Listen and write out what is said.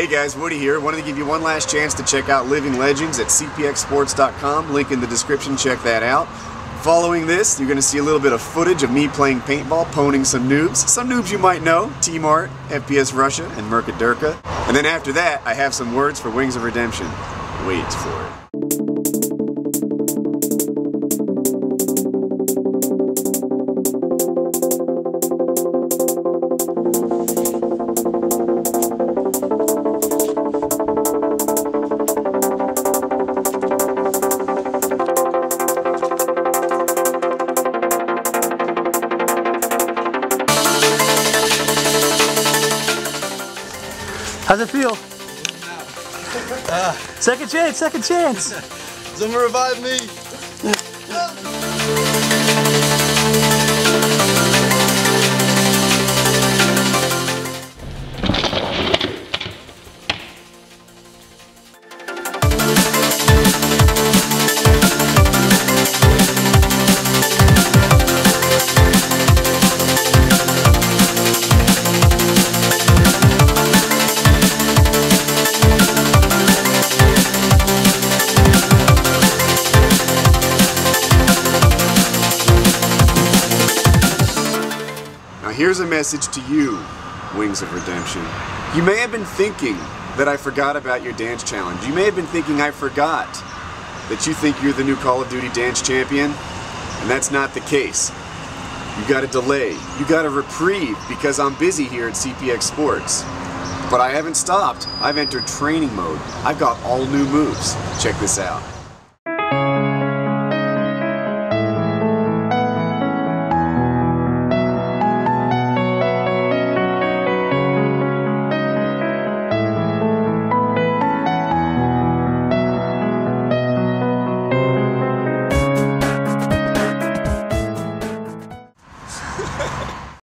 Hey guys, Woody here. Wanted to give you one last chance to check out Living Legends at cpxsports.com. Link in the description, check that out. Following this, you're going to see a little bit of footage of me playing paintball, poning some noobs. Some noobs you might know, T-Mart, FPS Russia, and Merca Durka. And then after that, I have some words for Wings of Redemption. Wait for it. How's it feel? Uh, second chance, second chance. Someone revive me. Here's a message to you, Wings of Redemption. You may have been thinking that I forgot about your dance challenge. You may have been thinking I forgot that you think you're the new Call of Duty dance champion, and that's not the case. You got a delay. You got a reprieve because I'm busy here at CPX Sports. But I haven't stopped. I've entered training mode. I've got all new moves. Check this out.